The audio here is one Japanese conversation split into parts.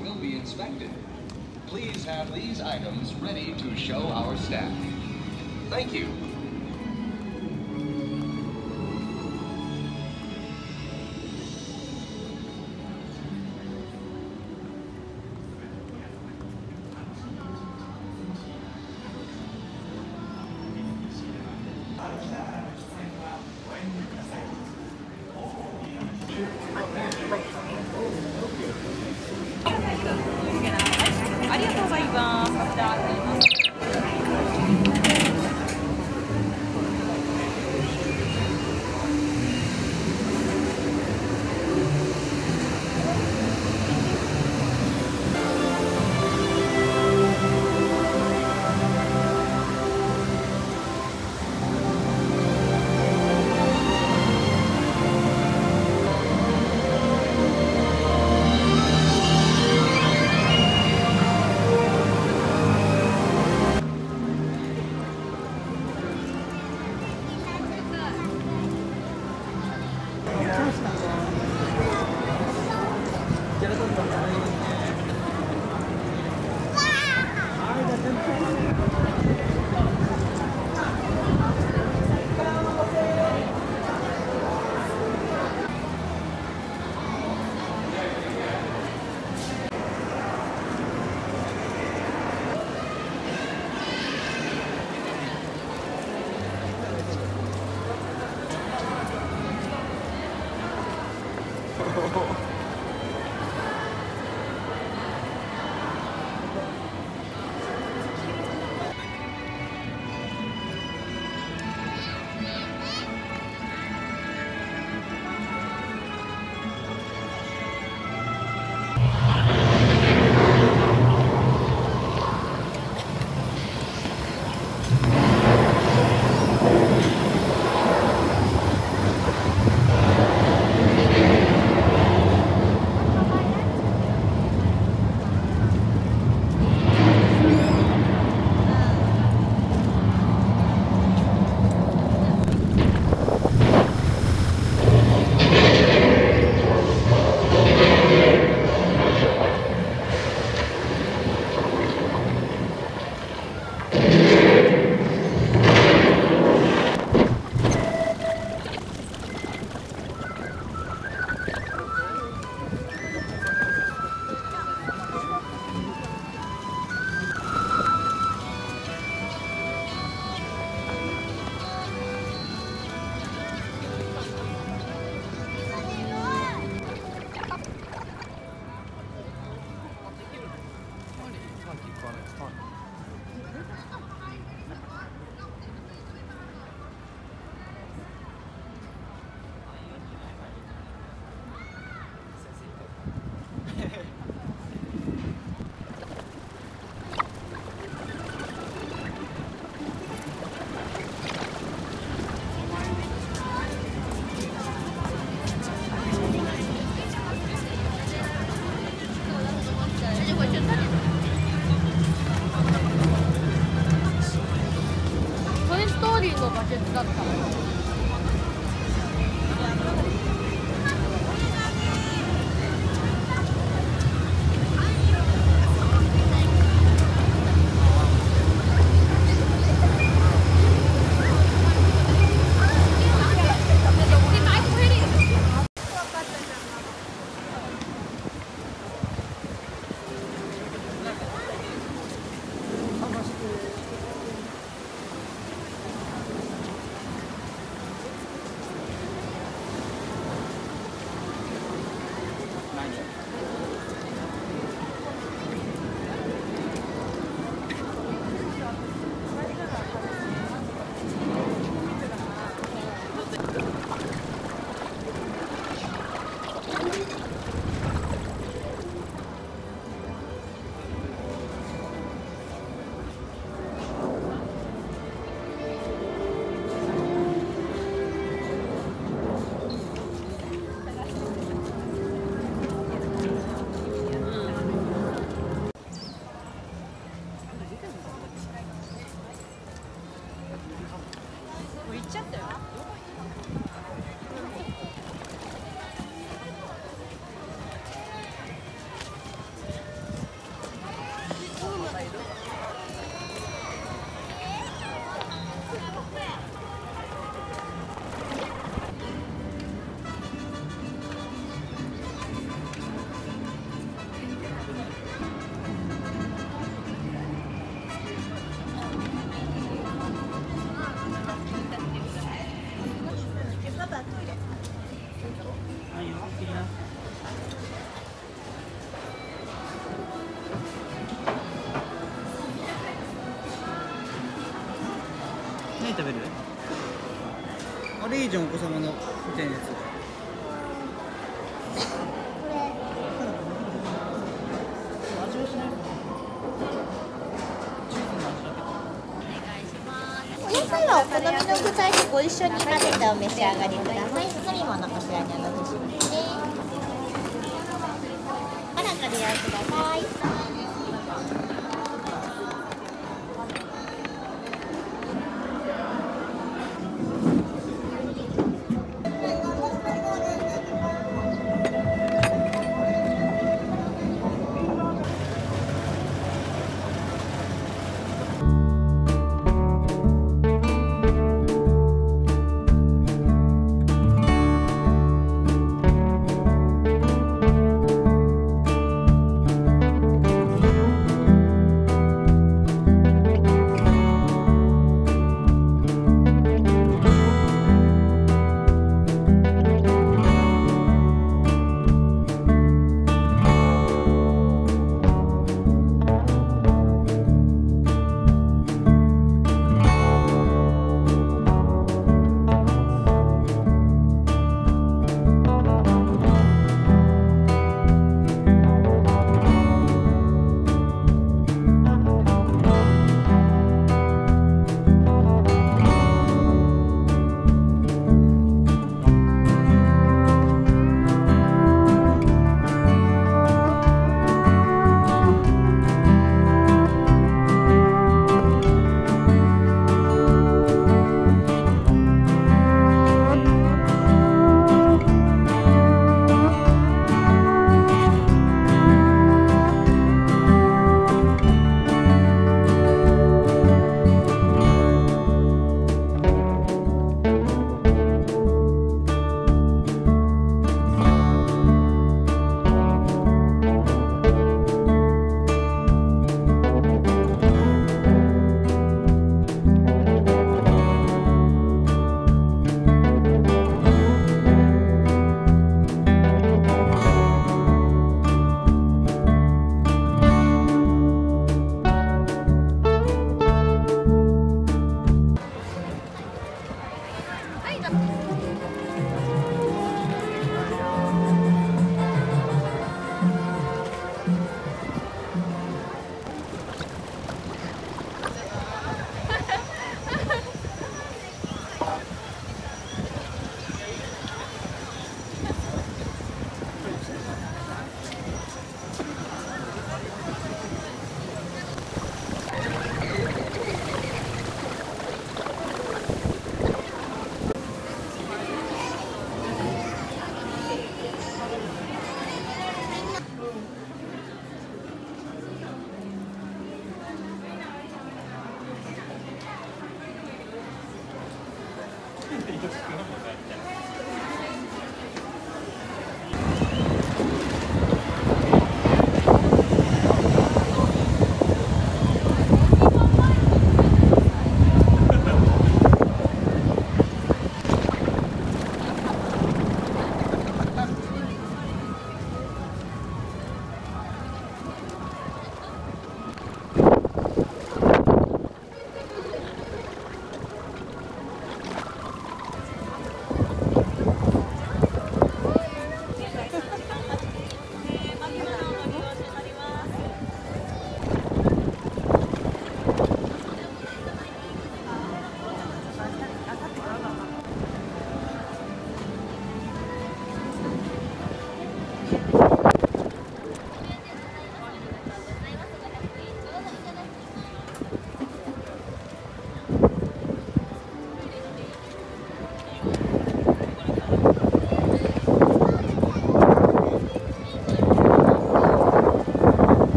will be inspected. Please have these items ready to show our staff. Thank you. いじゃんお子様のみたいなやつ味はしないチーズの味だけどお野菜はお好みの具材とご一緒に混ぜてお召し上がりください。飲み物こちらに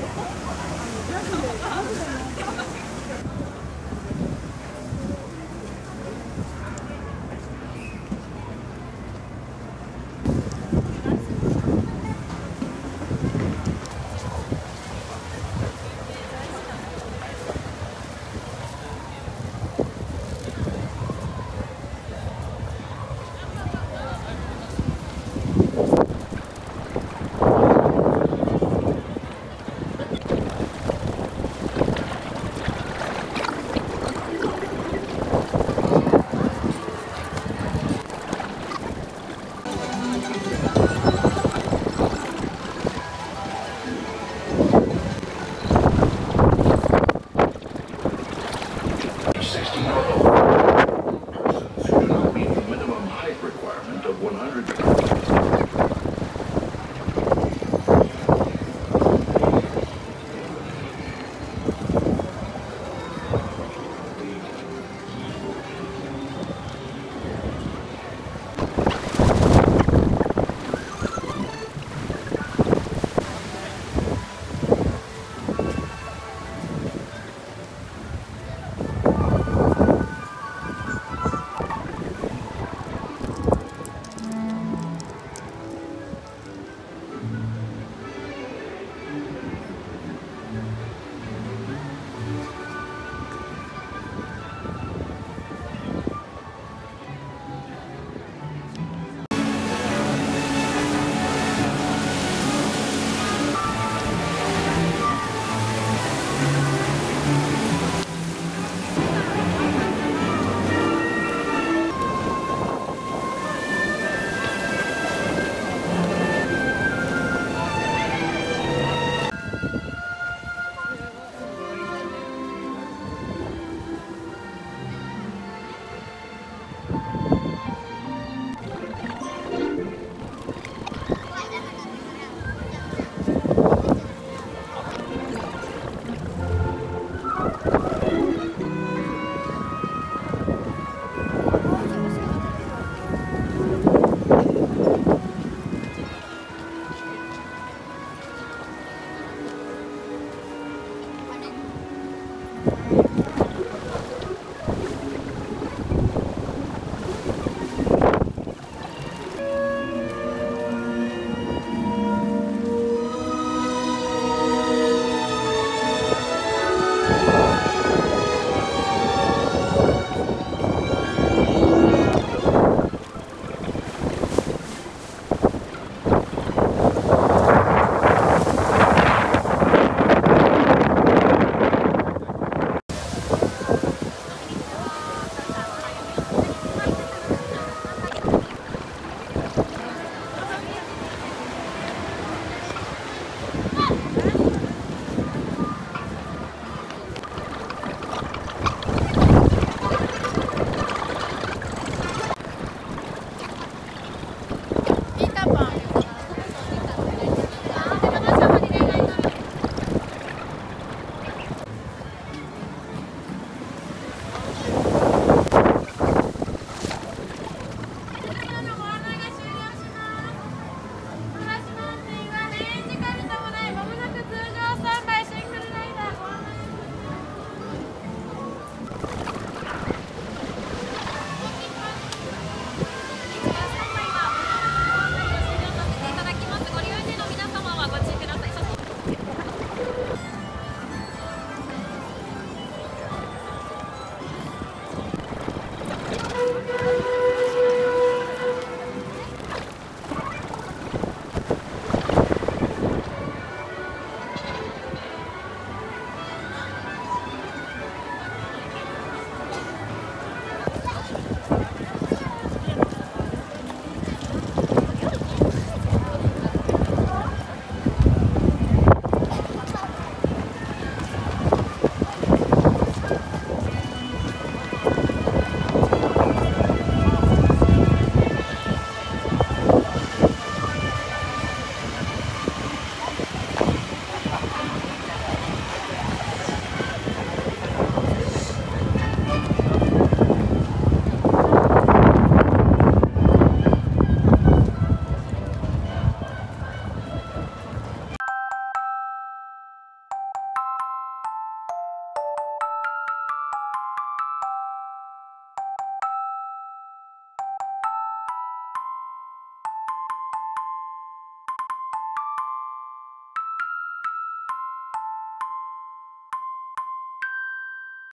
Thank you.